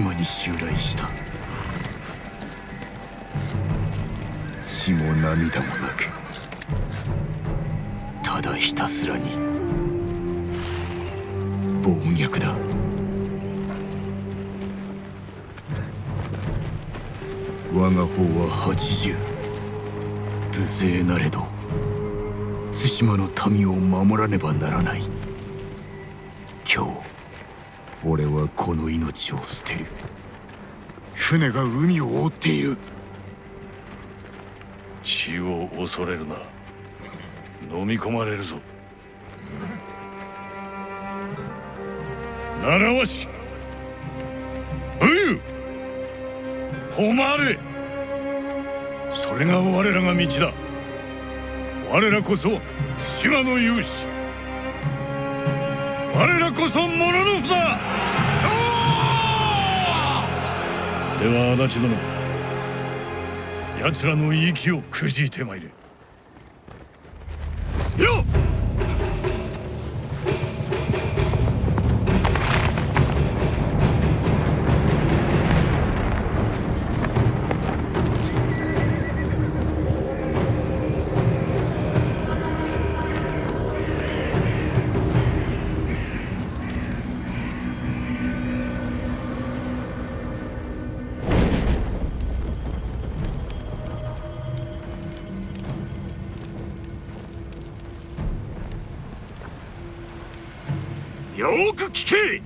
蒙古国が対馬に襲来した。血も涙もなくただひたすらに暴虐だ。我が方は80無勢なれど対馬の民を守らねばならない。この命を捨てる。船が海を覆っている。死を恐れるな。飲み込まれるぞ。習わし武勇誉れ。それが我らが道だ。我らこそ島の勇士。我らこそモノノフでは足立殿。奴らの息をくじいてまいれ。く聞け。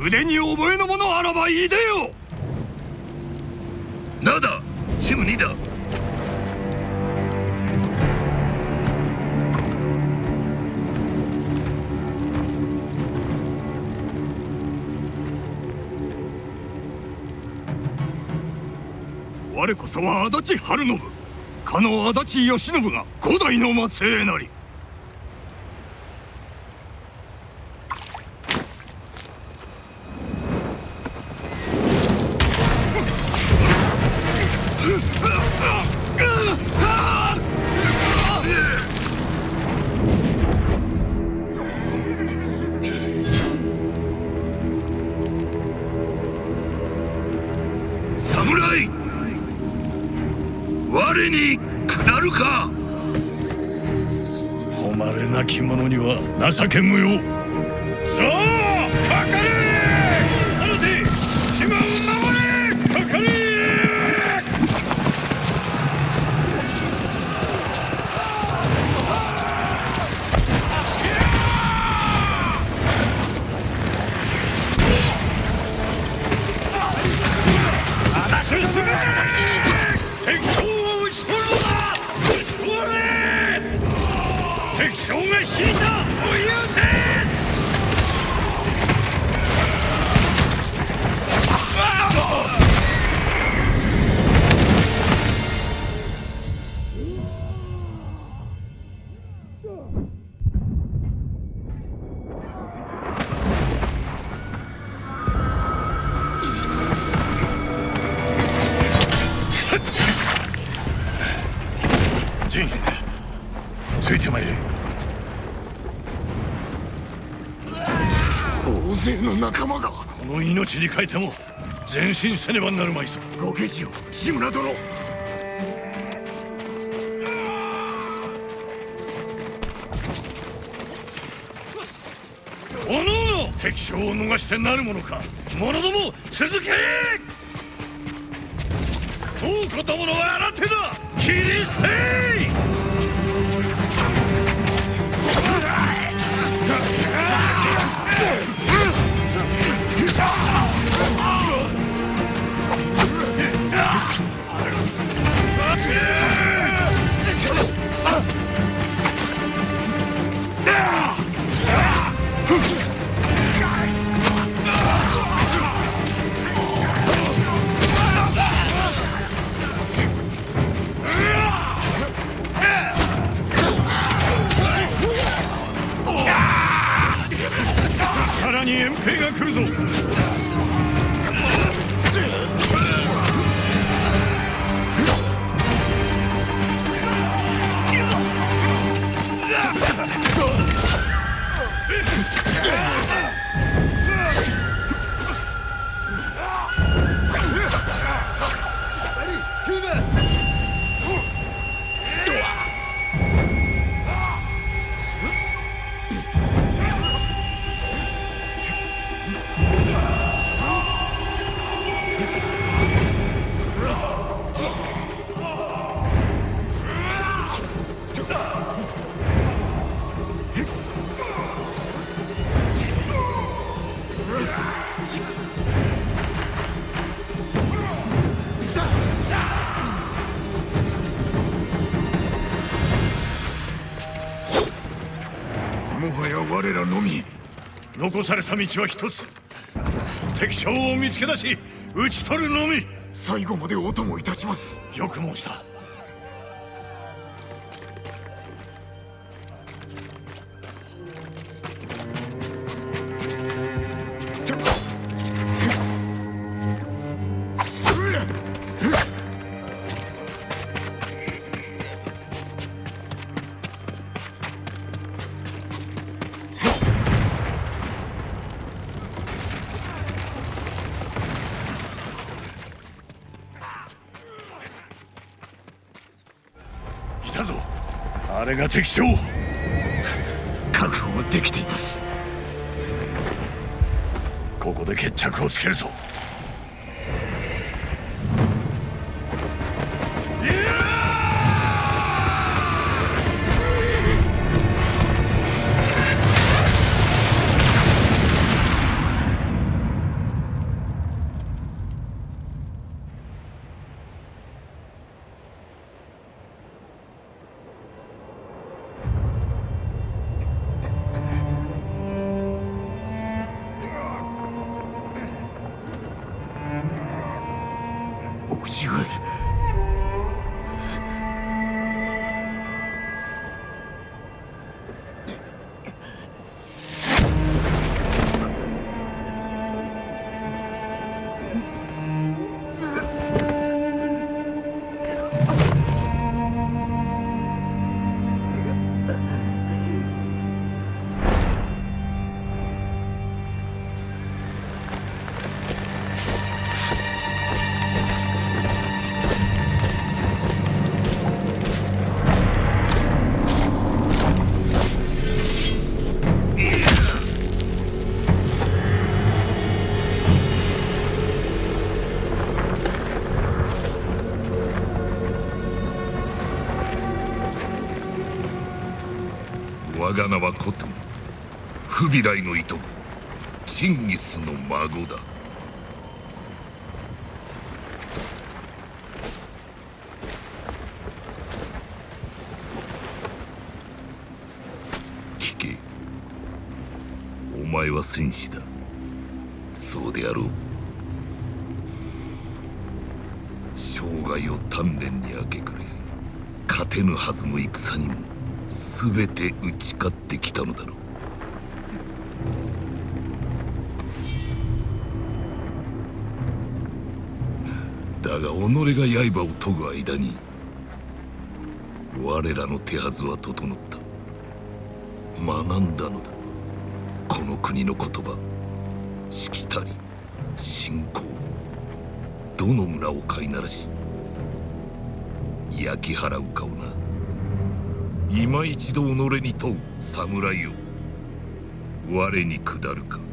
腕に覚えのものあらばいでよ。なだチム2だ。我こそは足立晴信。かの足立義信が五代の末裔なり。に変えても前進せねばなるまいぞ。ご決心を志村殿。おのおの敵将を逃してなるものか。者ども続け。当子どもの新手だ。切り捨て さらに遠兵が来るぞ。残された道は一つ。敵将を見つけ出し討ち取るのみ。最後までお供いたします。よく申した敵将。確保できています。ここで決着をつけるぞ。名はコトゥフビライのいとこ。チンギスの孫だ。聞け。お前は戦士だ。そうであろう。生涯を丹念に明け暮れ勝てぬはずの戦にも全て打ち勝ってきたのだろう。だが己が刃を研ぐ間に我らの手はずは整った。学んだのだ。この国の言葉。しきたり信仰。どの村を飼いならし焼き払うかをな。今一度己に問う侍よ我に下るか。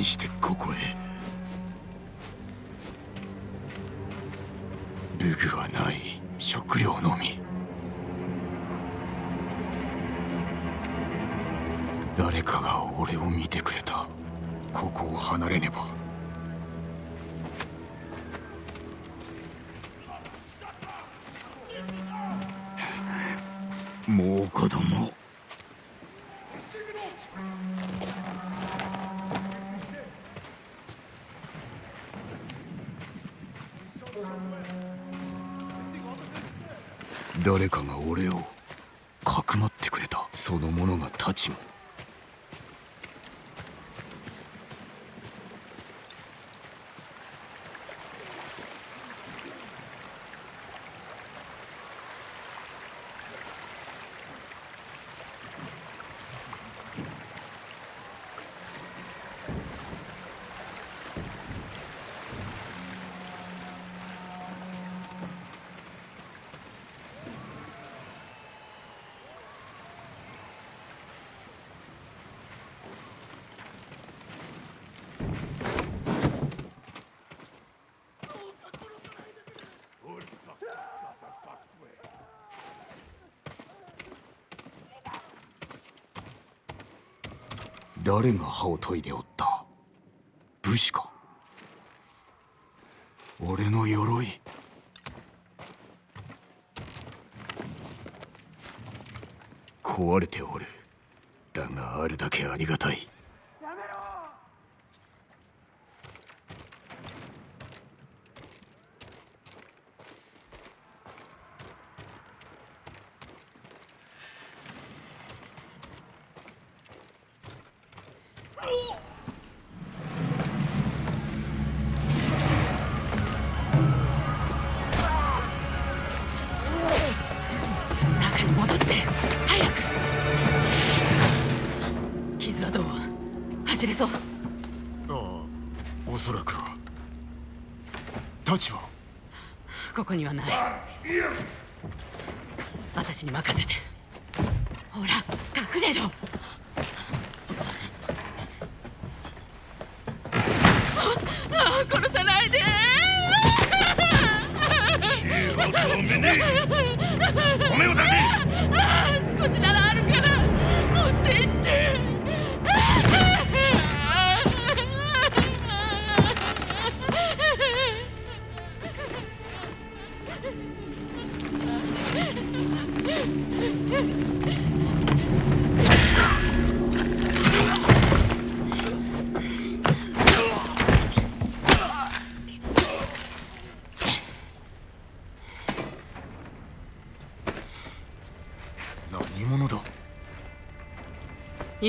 にしてここへ。武具はない。食料のみ。誰かが俺を見てくれた。ここを離れねば。もう子供。誰が歯を研いでおった？武士か？俺の鎧。壊れておる。だがあるだけありがたい。にはない。私に任せ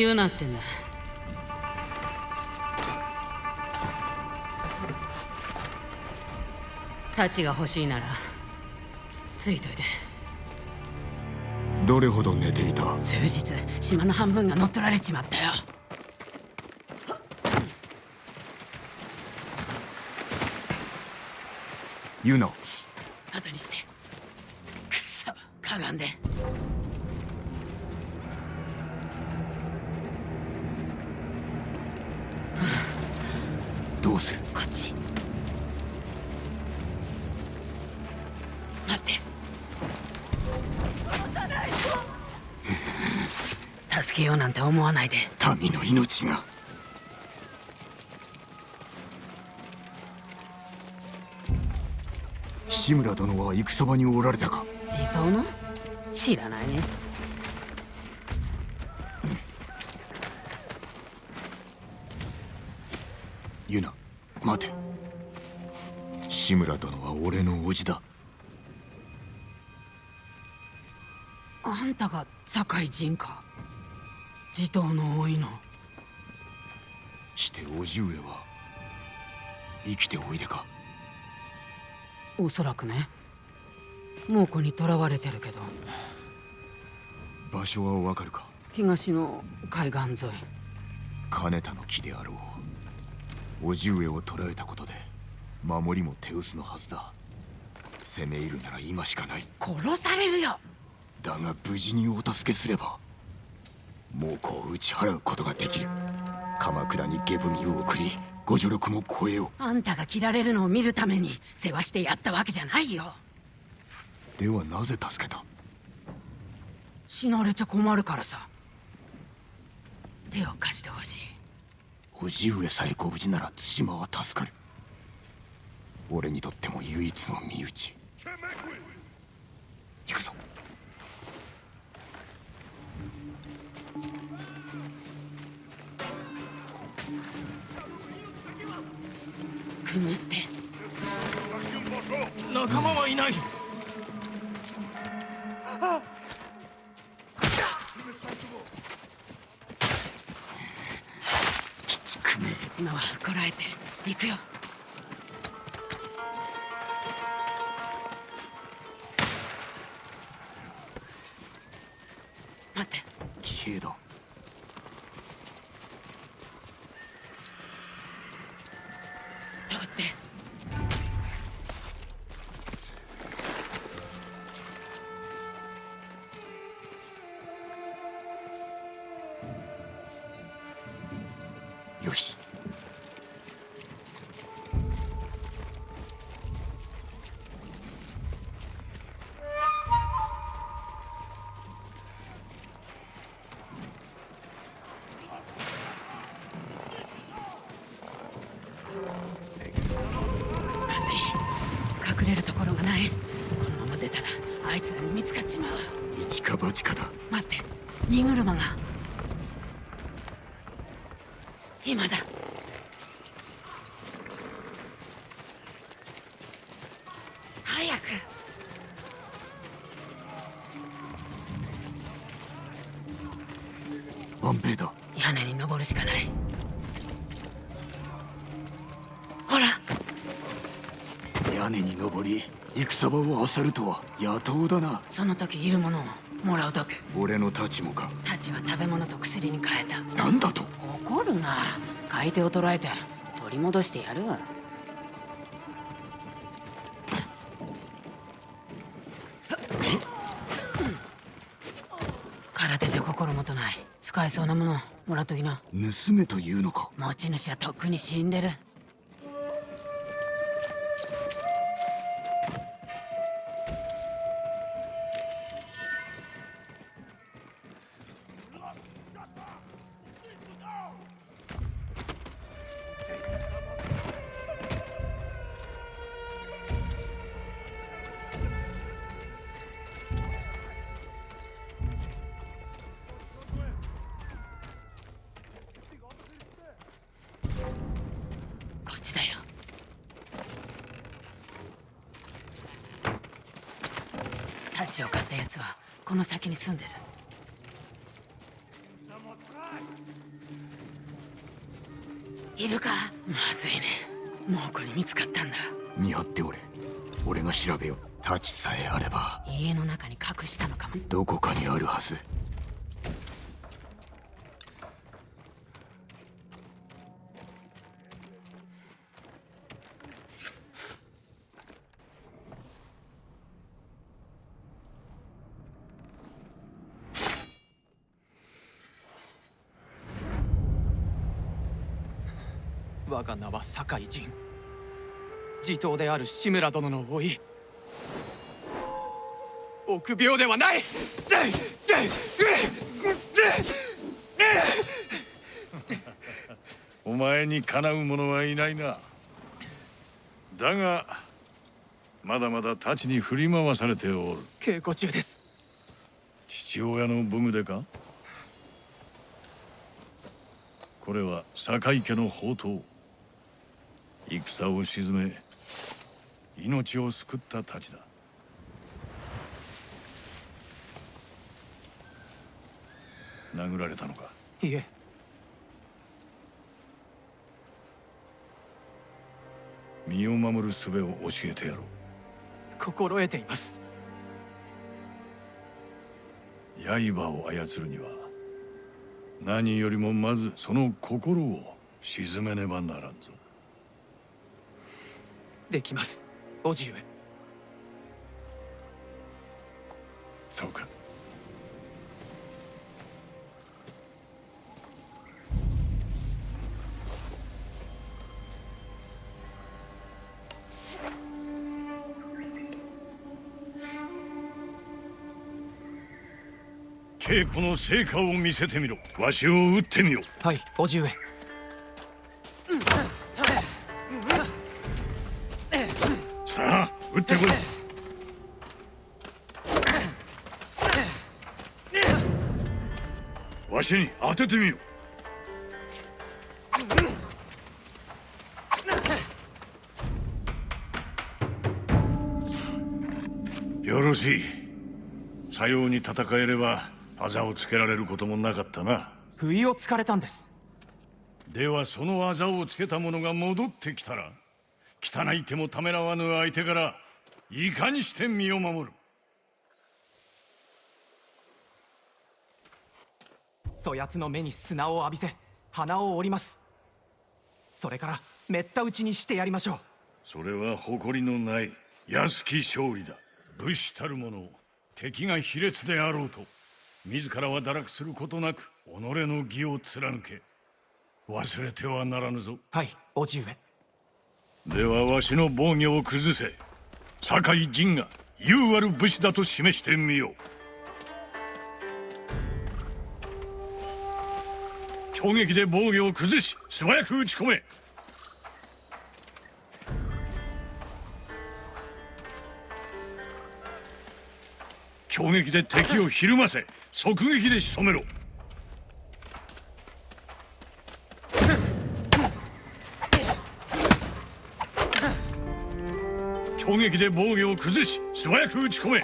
言うなってんだ。太刀が欲しいならついといて。どれほど寝ていた？数日島の半分が乗っ取られちまったよ。ユナ。後にして。くっそかがんでどうする？こっち。待って。助けようなんて思わないで。民の命が。志村殿は戦場におられたか？地頭の？知らないね俺の叔父だ。あんたが堺人か。地頭の多いの。して叔父上は生きておいでか。おそらくね。猛虎に囚われてるけど。場所はわかるか。東の海岸沿い。金田の木であろう。叔父上を捕らえたことで守りも手薄のはずだ攻め入るなら今しかない。殺されるよ。だが無事にお助けすれば猛虎を打ち払うことができる。鎌倉に下踏みを送りご助力も超えよあんたが切られるのを見るために世話してやったわけじゃないよ。うではなぜ助けた？死なれちゃ困るからさ。手を貸してほしい。叔父上さえご無事なら対馬は助かる。俺にとっても唯一の身内行くぞ。くぐって。仲間はいない。きつくね。今はこらえて行くよ一か八かだ。待って。荷車が。今だ。早く。万兵だ。屋根に登るしかない。ほら。屋根に登り戦場を漁るとは野党だな。その時いるものをもらうだけ。俺の太刀もか。たちは食べ物と薬に変えた。なんだと？怒るな。買い手を捕らえて取り戻してやる。わ空手じゃ心もとない。使えそうなものもらっときな。盗めというのか？持ち主はとっくに死んでるが名は酒井仁地頭である志村殿の甥臆病ではない。お前にかなう者はいないな。だがまだまだ太刀に振り回されておる。稽古中です。父親の武具でか？これは酒井家の宝刀戦を鎮め命を救った太刀だ。殴られたのか？いえ。身を守る術を教えてやろう。心得ています。刃を操るには何よりもまずその心を鎮めねばならんぞできます。叔父上そうか。稽古の成果を見せてみろ。わしを撃ってみよはい叔父上わしに当ててみよよろしい。さように戦えれば技をつけられることもなかったな。不意をつかれたんです。ではその技をつけた者が戻ってきたら汚い手もためらわぬ相手からいかにして身を守るそやつの目に砂を浴びせ鼻を折ります。それからめった打ちにしてやりましょう。それは誇りのない安き勝利だ。武士たる者敵が卑劣であろうと自らは堕落することなく己の義を貫け。忘れてはならぬぞ。はい叔父上。ではわしの防御を崩せ酒井陣が優ある武士だと示してみよう攻撃で防御を崩し素早く打ち込め。攻撃で敵をひるませ即撃で仕留めろ。攻撃で防御を崩し素早く打ち込め。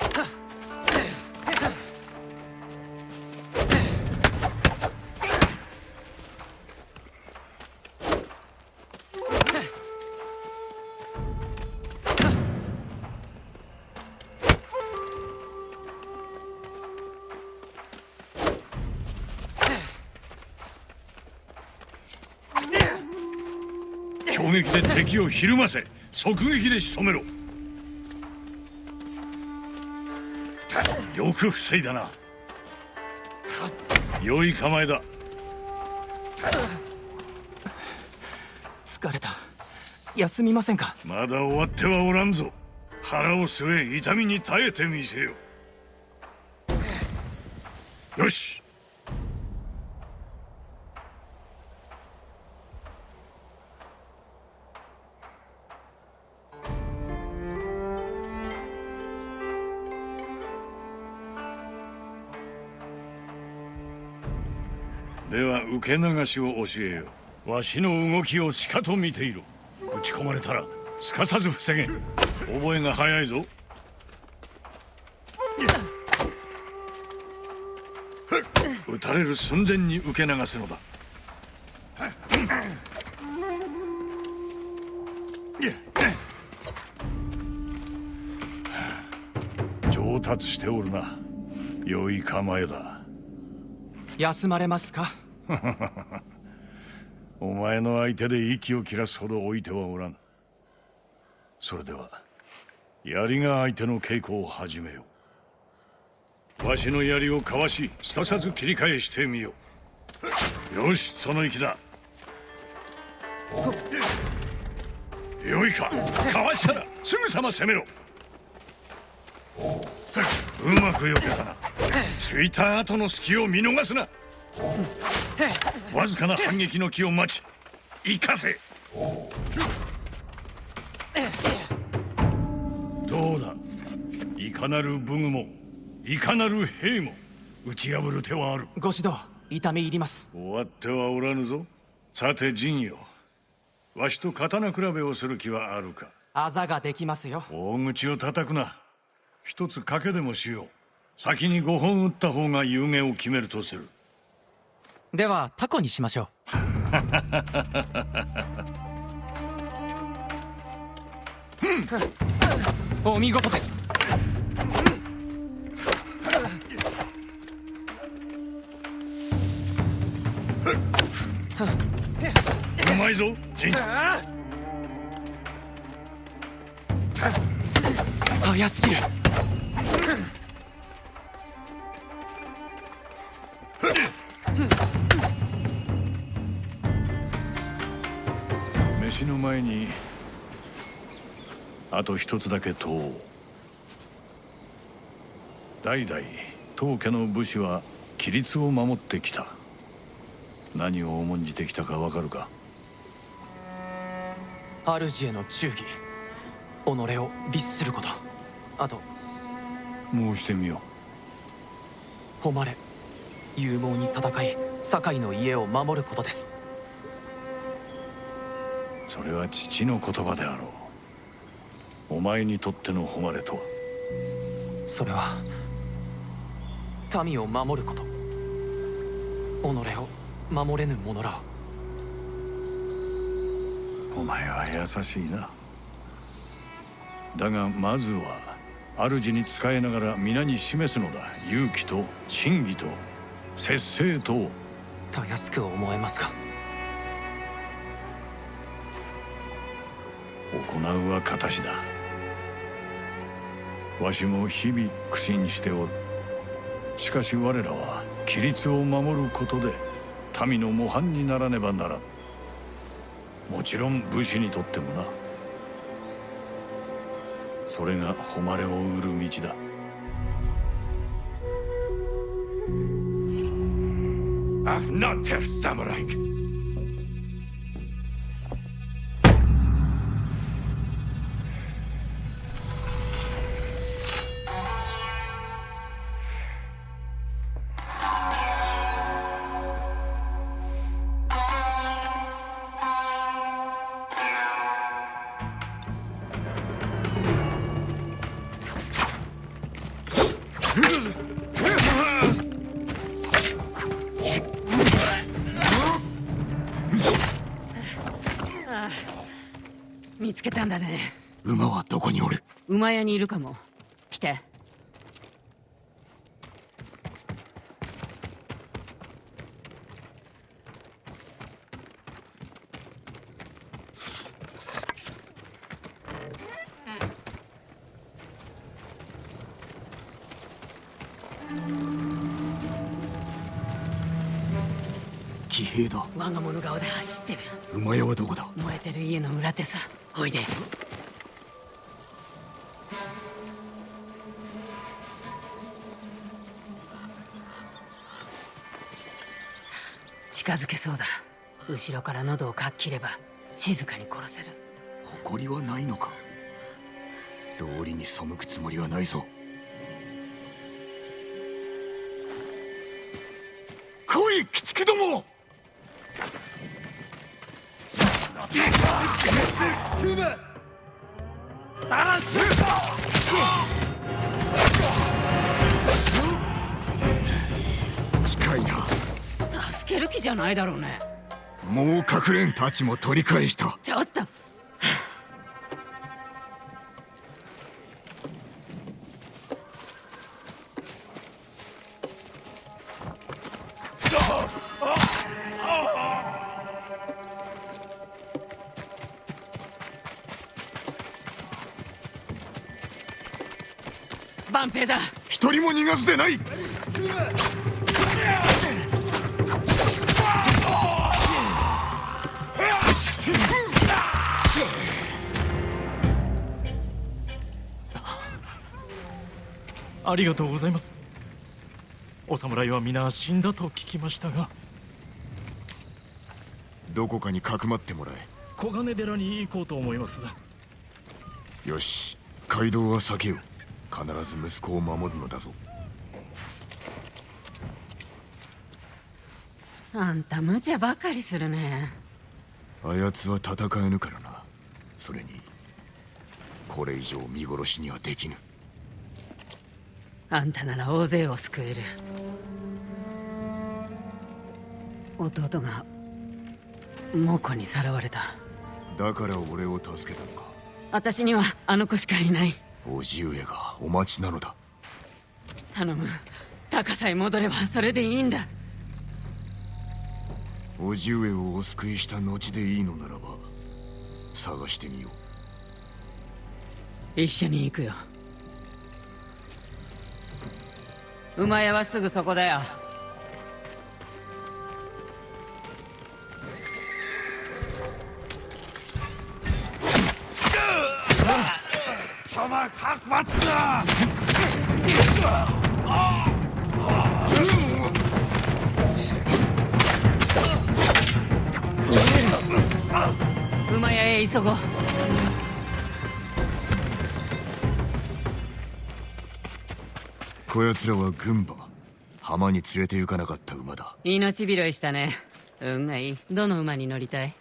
をひるませ即撃で仕留めろ。よく防いだな。良い構えだ。疲れた。休みませんか？まだ終わってはおらんぞ。腹を据え痛みに耐えてみせよ。よしでは受け流しを教えよう。わしの動きをしかと見ていろ。打ち込まれたらすかさず防げ。覚えが早いぞ。撃たれる寸前に受け流すのだ。上達しておるな。良い構えだ休まれますか？お前の相手で息を切らすほど置いてはおらん。それでは槍が相手の稽古を始めよう。わしの槍をかわしすかさず切り返してみよう。よしその息だ。よいかかわしたらすぐさま攻めろ。うまく避けたな。ついた後の隙を見逃すな。わずかな反撃の気を待ち生かせ。どうだ？いかなる武具もいかなる兵も打ち破る手はある。ご指導痛み入ります。終わってはおらぬぞ。さて陣よわしと刀比べをする気はあるか？あざができますよ。大口を叩くな。一つ賭けでもしよう先に5本打った方が有言を決めるとする。ではタコにしましょう。お見事です。うまいぞ陣早すぎる前にあと一つだけ問おう。代々当家の武士は規律を守ってきた。何を重んじてきたかわかるか？主への忠義己を律すること。あと申してみよ誉れ勇猛に戦い堺の家を守ることです。うそれは父の言葉であろう。お前にとっての誉れとは。それは民を守ること。己を守れぬ者ら。をお前は優しいな。だがまずは主に仕えながら皆に示すのだ。勇気と真偽と節制と。をたやすく思えますが行うは形だ。わしも日々苦心しておる。しかし我らは規律を守ることで民の模範にならねばならん。もちろん武士にとってもな。それが誉れを売る道だ。Afnater Samurai! 見つけたんだね。馬はどこにおる？馬屋にいるかも。来て。騎兵だ。我が物顔で走ってる。馬屋はどこだ？燃えてる家の裏手さおいで。近づけそうだ。後ろから喉をかっ切れば静かに殺せる。誇りはないのか？道理に背くつもりはないぞ。ける気じゃないだろうね。もう隠れんたちも取り返した。ちょっと。万平だ。一人も逃がすでないありがとうございます。お侍は皆死んだと聞きましたが。どこかにかくまってもら小金寺に行こうと思います。えよし。街道は避けよう。必ず息子を守るのだぞ。あんた無茶ばかりするね。あやつは戦えぬからな。それにこれ以上見殺しにはできぬあんたなら大勢を救える。弟が猛虎にさらわれた。だから俺を助けたのか？私にはあの子しかいない。叔父上がお待ちなのだ。頼む。高さへ戻ればそれでいいんだ。叔父上をお救いした後でいいのならば探してみよ一緒に行くよ馬屋はすぐそこだよ。馬屋へ急ごう。こやつらは軍馬。浜に連れて行かなかった馬だ。命拾いしたね。運がいい。どの馬に乗りたい？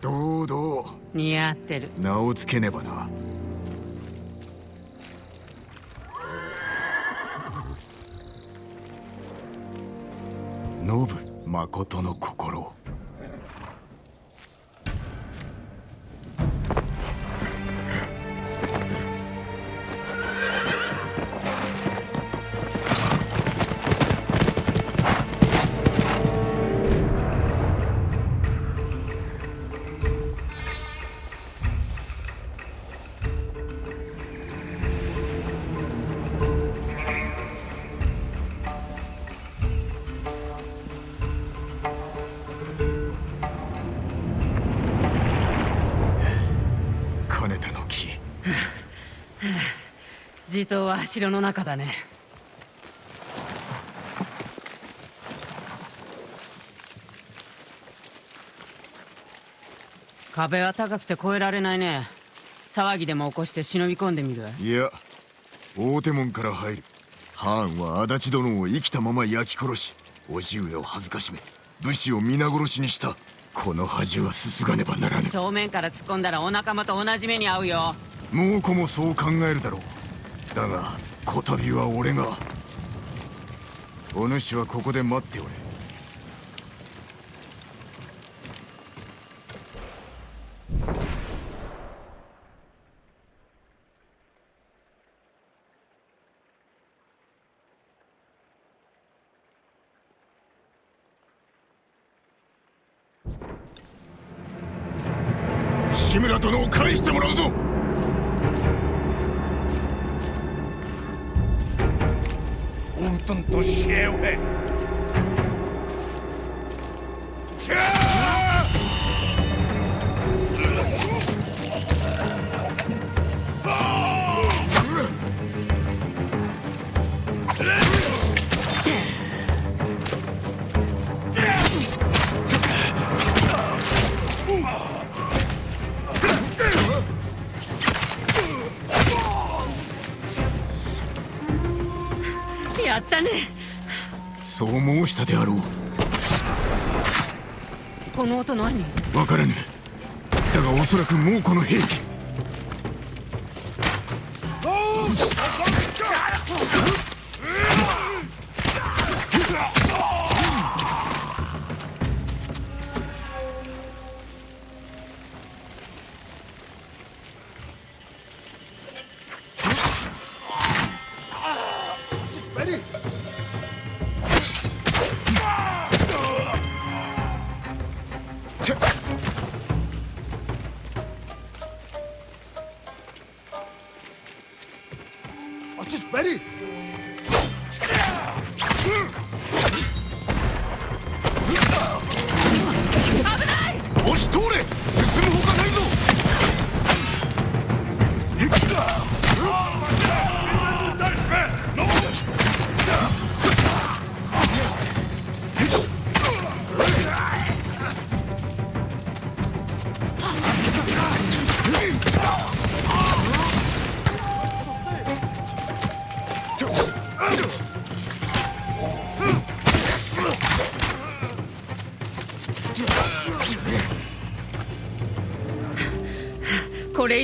堂々似合ってる。名をつけねばな。信誠の心地頭は城の中だね。壁は高くて越えられないね。騒ぎでも起こして忍び込んでみる。いや大手門から入る。ハーンは足立殿を生きたまま焼き殺し叔父上を恥ずかしめ武士を皆殺しにした。この恥はすすがねばならぬ。正面から突っ込んだらお仲間と同じ目に遭うよ。猛虎もそう考えるだろうだがこたびは俺が。お主はここで待っておれ。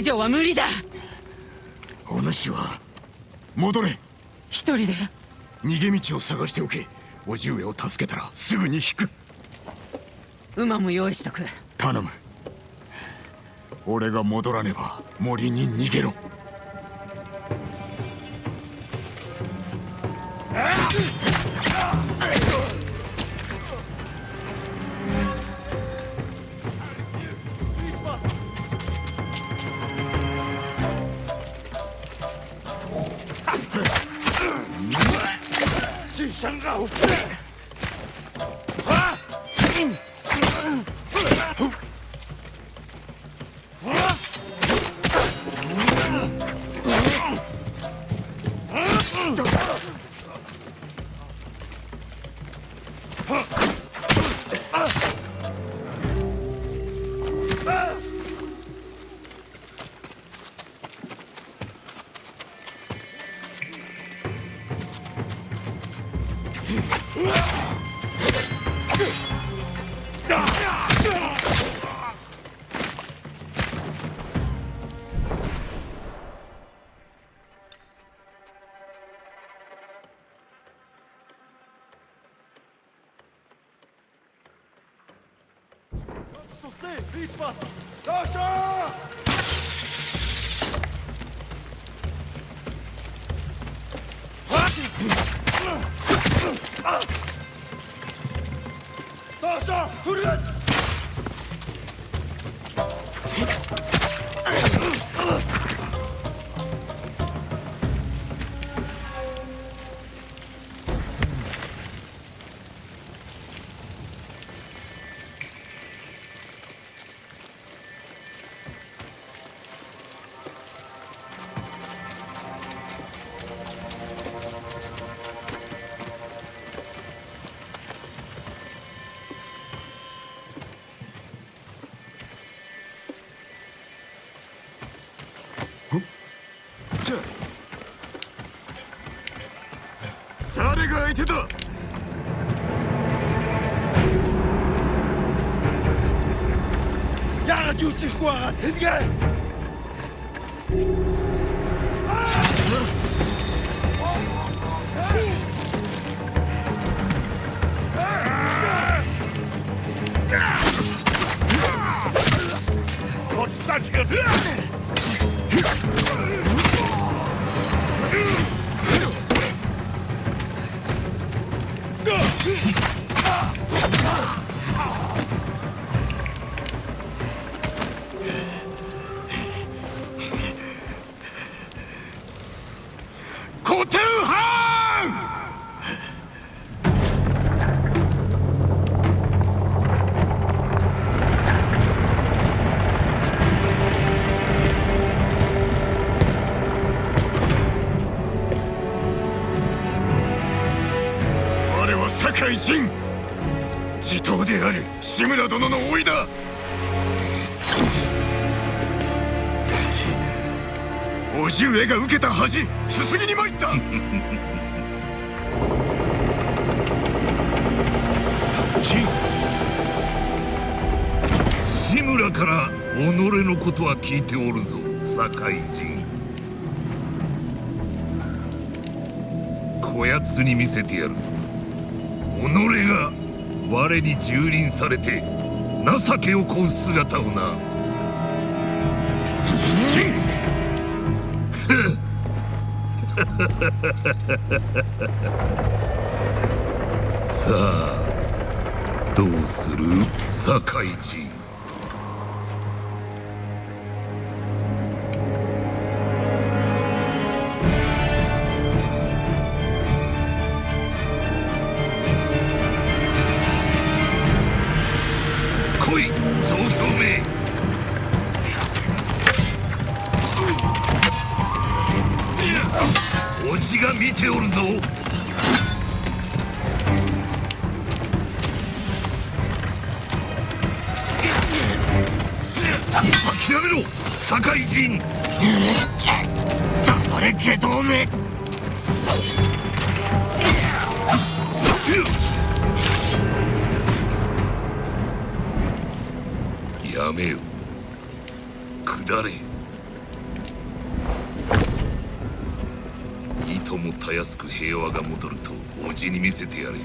以上は無理だ。お主は戻れ。一人で？逃げ道を探しておけ。叔父上を助けたらすぐに引く。馬も用意しとく。頼む。俺が戻らねば森に逃げろ Stusty, idź was! Dosia! Dosia! Hurra! 지옥과 같은 게 は酒井仁地頭である志村殿の甥だ。叔父上が受けた恥すすぎに参った。志村から己のことは聞いておるぞ酒井陣こやつに見せてやる。己が我に蹂躙されて情けをこう姿をな。ジン さあどうする？酒井ともたやすく平和が戻ると叔父に見せてやれ。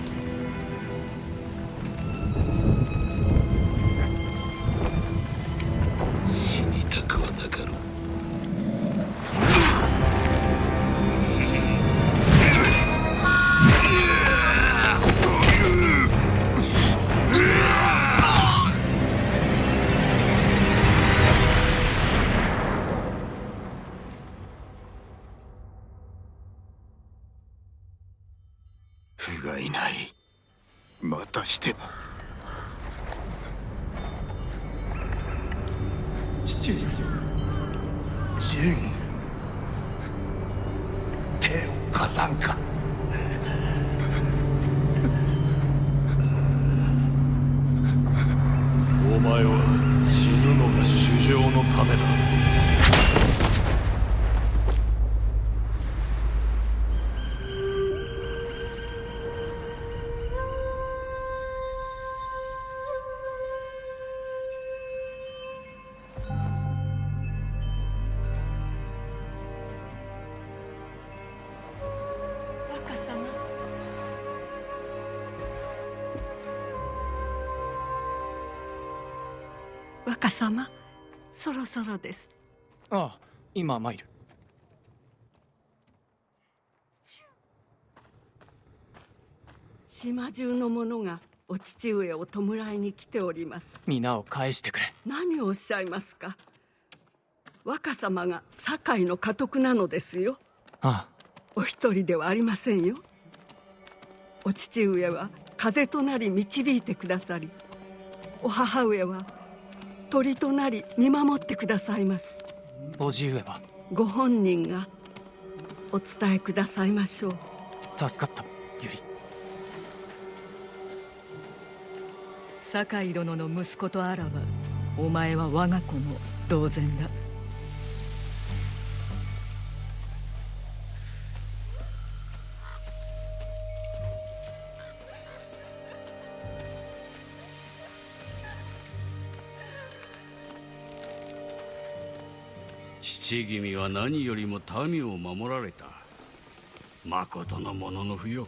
様そろそろです。ああ今参る。島中の者がお父上を弔いに来ております。皆を返してくれ。何をおっしゃいますか？若様が堺の家督なのですよ。ああ。お一人ではありませんよ。お父上は風となり導いてくださりお母上は鳥となり見守ってくださいます。叔父上は？ご本人がお伝えくださいましょう。助かったゆり酒井殿の息子とあらばお前は我が子の同然だ父君は何よりも民を守られた。まことの者の不よ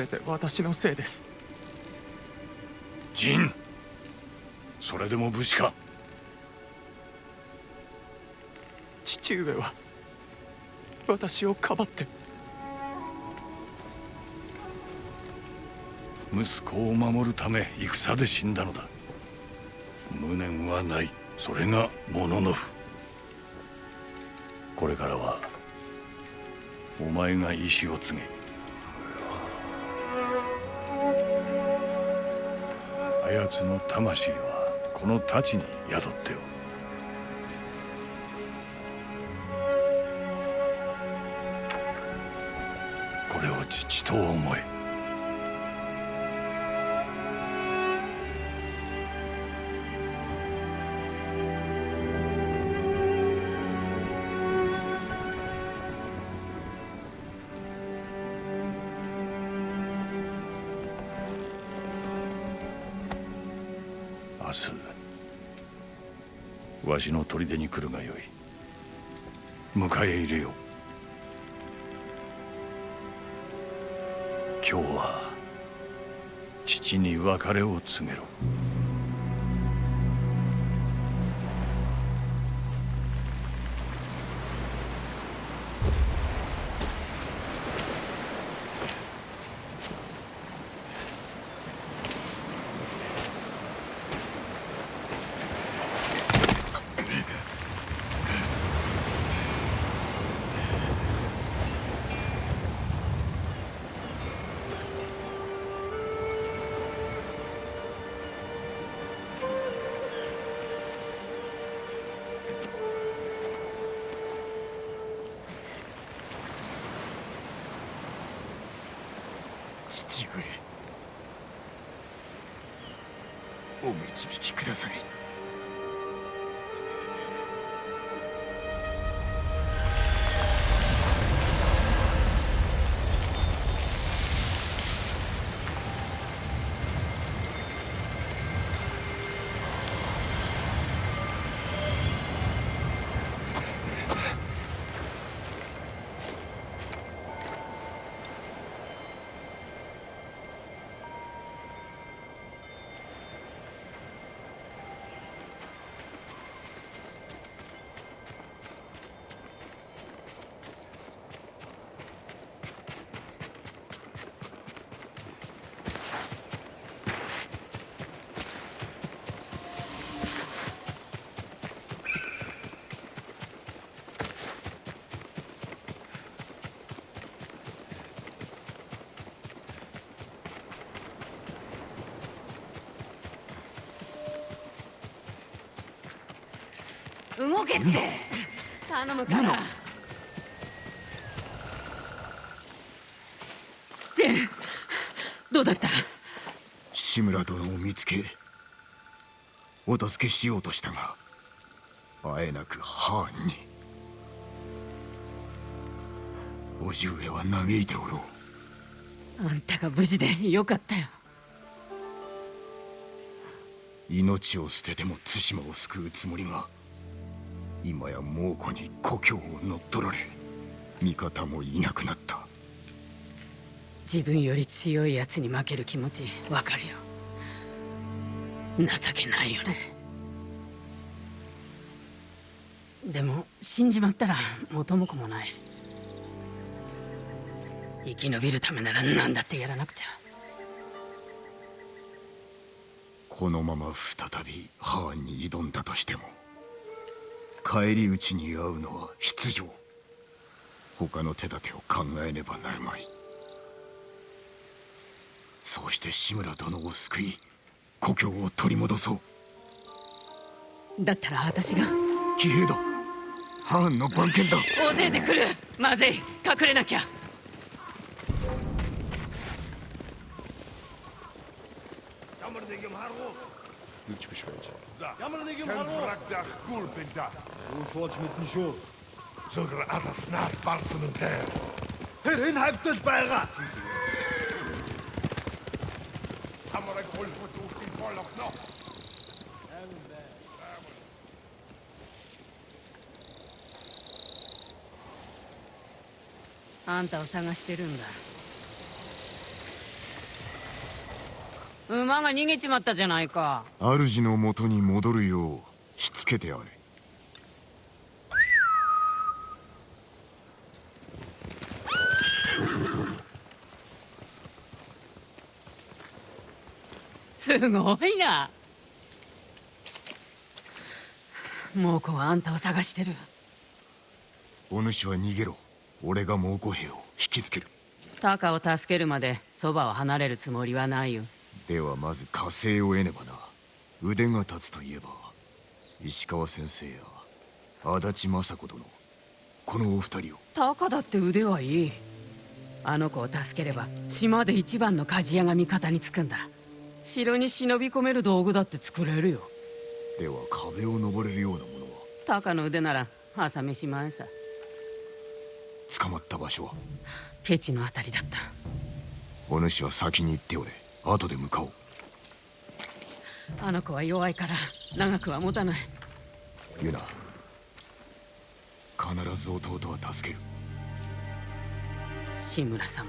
全て私のせいです。ジン。それでも武士か？父上は私をかばって。息子を守るため戦で死んだのだ。無念はない。それがモノノフこれからはお前が意志を告げあやつの魂はこの太刀に宿っておる。これを父と思え。私の砦に来るがよい。迎え入れよ。う今日は父に別れを告げろ。動けって。頼むから。ジェンどうだった？志村殿を見つけお助けしようとしたがあえなくハーンに。叔父上は嘆いておろう。あんたが無事でよかったよ。命を捨てても対馬を救うつもりが今や猛虎に故郷を乗っ取られ味方もいなくなった。自分より強い奴に負ける気持ちわかるよ。情けないよね。でも死んじまったら元も子もない。生き延びるためなら何だってやらなくちゃ。このまま再びハーンに挑んだとしても返り討ちに遭うのは必要他の手立てを考えねばなるまい。そうして志村殿を救い故郷を取り戻そう。だったら私が。騎兵だ。ハーンの番犬だ。大勢で来る。まずい。隠れなきゃ。Niets besloten. Jammer dat ik hem dag gulpinta. Hoe wordt met een zo? Zullen alles naast barsen en ter. Hierin heeft het bijra. Samurai gulp wordt in oorlog nog. あんたを探してるんだ 馬が逃げちまったじゃないか。主の元に戻るようしつけてあれすごいな。猛虎はあんたを探してる。お主は逃げろ。俺が猛虎兵を引きつける。タカを助けるまでそばを離れるつもりはないよではまず火星を得ねばな。腕が立つといえば石川先生や足立雅子殿このお二人を。タカだって腕はいい。あの子を助ければ島で一番の鍛冶屋が味方につくんだ。城に忍び込める道具だって作れるよ。では壁を登れるようなものは？タカの腕なら朝飯前さ。捕まった場所は？ケチのあたりだった。お主は先に行っておれ後で向かおう。あの子は弱いから長くは持たない。ユナ必ず弟は助ける。志村様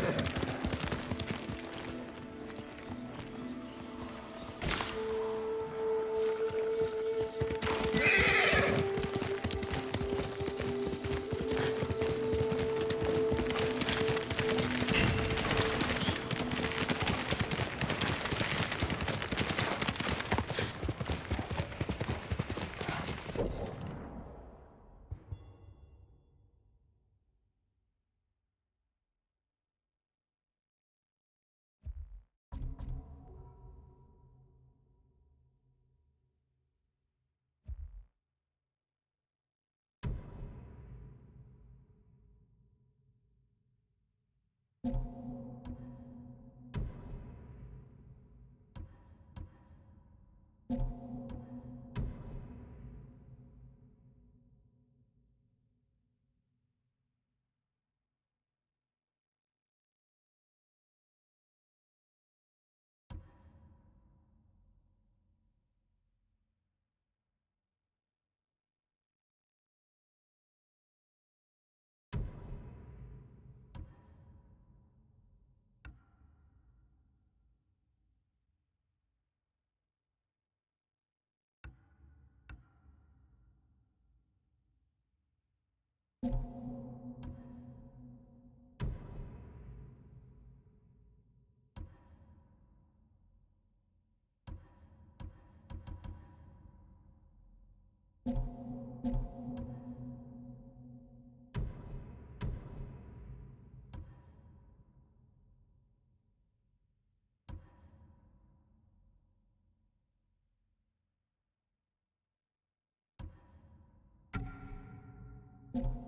you.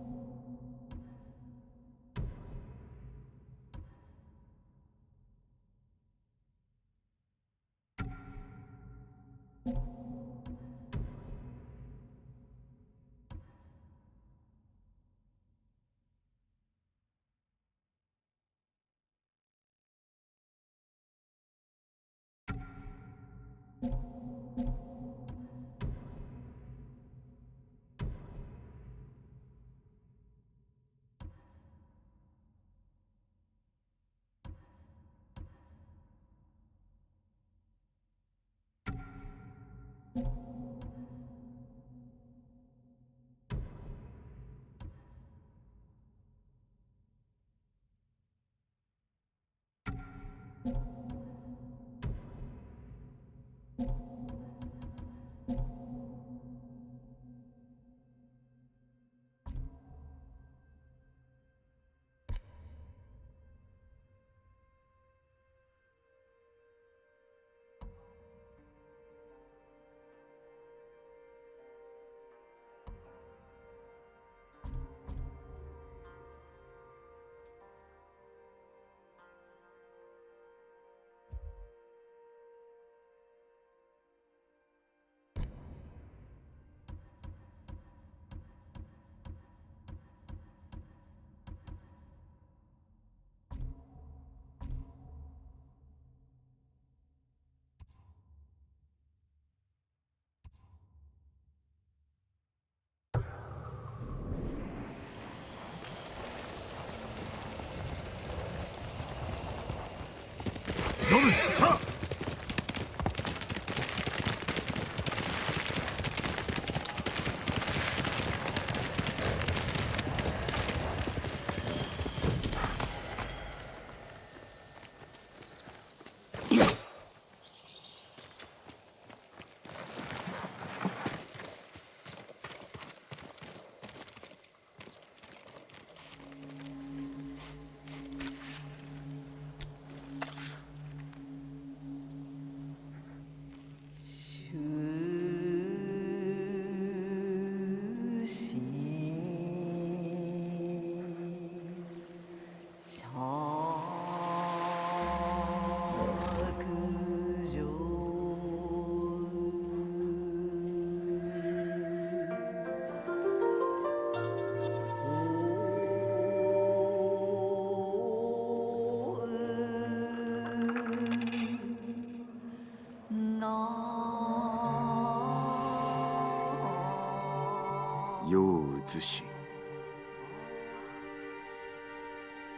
飲むさあ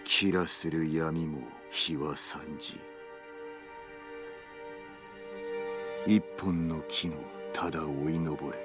切らせる闇も日は散じ。一本の木のただ追い登れ。